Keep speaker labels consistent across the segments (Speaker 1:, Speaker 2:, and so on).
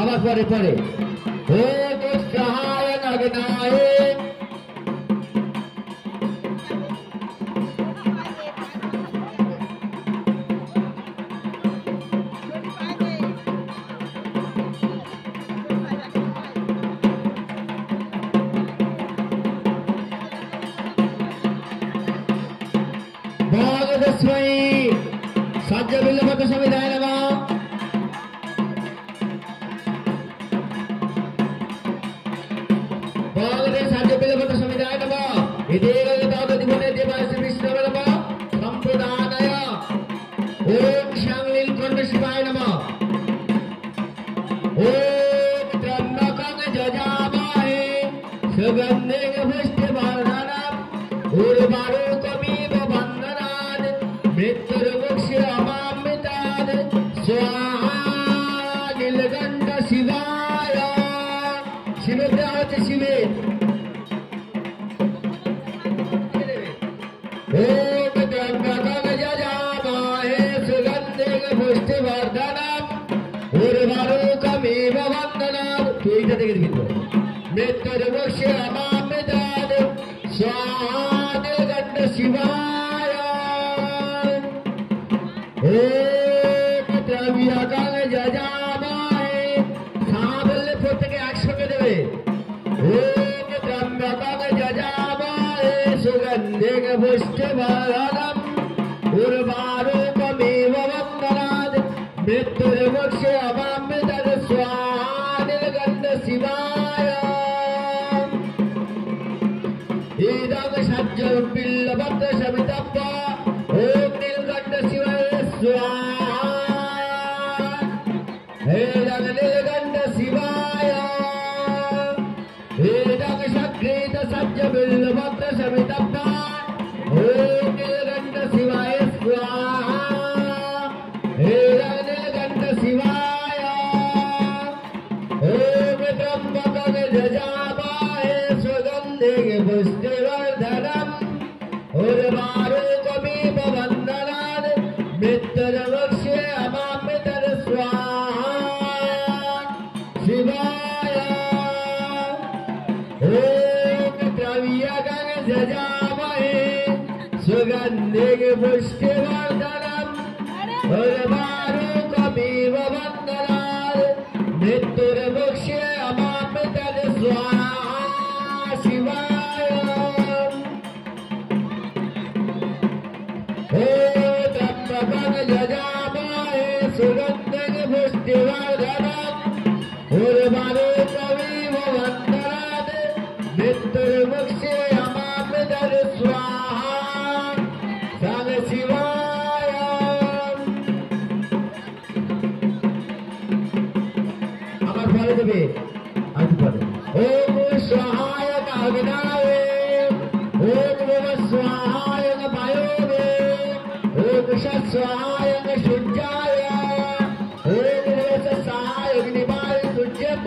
Speaker 1: আবার পরে পরে ও সহায় নগ্নায় भागदस्मै सज्ज बिल्लभक समिधाय नमः। भागदे सज्ज बिल्लभक समिधाय नमः। इदेव दावति बने देवाय श्रीष्ण नमः। संप्रदानय। ओम शांगलील कंठ शिवाय नमः ओम त्र्यंबकं जजामहे सुगन्धिं पुष्टिवर्धनम् उर्वरुक সুগন্ধিং পুষ্টিবর্ধনম উর্বারুকমিব বন্দনাম তুই এইটা দেখে দিবি মৃত্যুর্মুক্ষ্য অমামৃতাদ স্বাহা নীলকণ্ঠ শিবায় ওম ত্রম্বকং যজামহে সাবলে প্রত্যেকে একসঙ্গে দেবে ওম ত্রম্বকং যজামহে সুগন্ধিং পুষ্টিবর্ধনম ईदम सज्जल पिल्लवत सवितप्पा ओम नीलकंठ शिवाय स्वाहा। ईदम नीलकंठ शिवाय। ईदम सज्जित सज्ज पिल्लवत सवितप्पा मृत्युर्मुक्ष्ये स्वाहा। शिवाय। ॐ द्रव्यगं जजामहे सुगन्धिं पुष्टिवर्धनम्। उर्वारुकमिव वन्दनात् मृत्युर्मुक्ष्ये अमामृतर् स्वाहा। शिवाय। मृत्युर्मुक्ष्ये अमामृतर् स्वाहा सग शिवाय আমার পরে দেবে আজ পরে ওম সহায় কাগনায়ে ওম নম সহায় বায়োবে ওম সহায় সূর্যায় ওম নম সহায় অগ্নিবায় সূর্যপ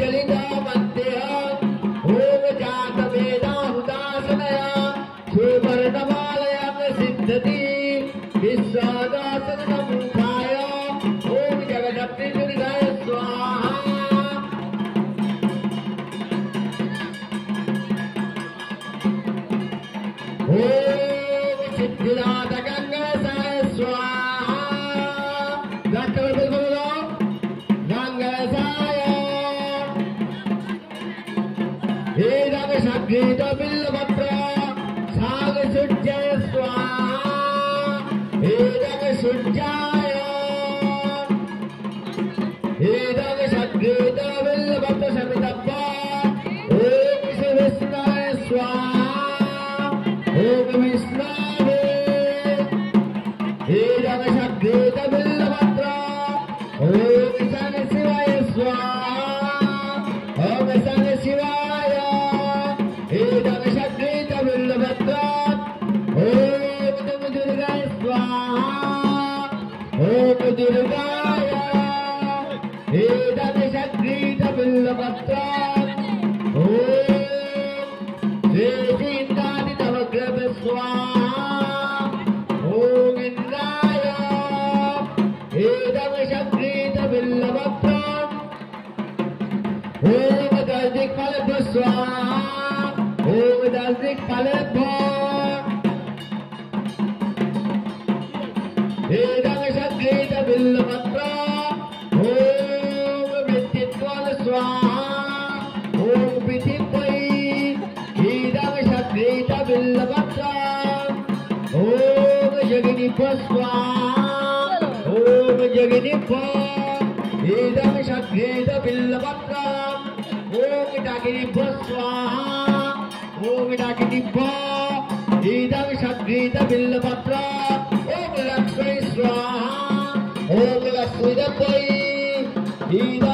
Speaker 1: अग्निप्रज्वलिता मध्यः सिद्धति विश्वादासनमुखाय ॐ जगदप्रिदुर्गाय स्वाहा ओम षड्गीत बिल्लपत्र साग सुज्जय स्वाहा एदग Hey! Gita Billa Bhakta, Om Jagini Paswa, Om Jagini Pa, Gita Misha Gita Billa Om Jagini Paswa, Om Jagini Pa, Gita Misha Gita Billa Om Lakshmi Swaha, Om Lakshmi Dapai, Gita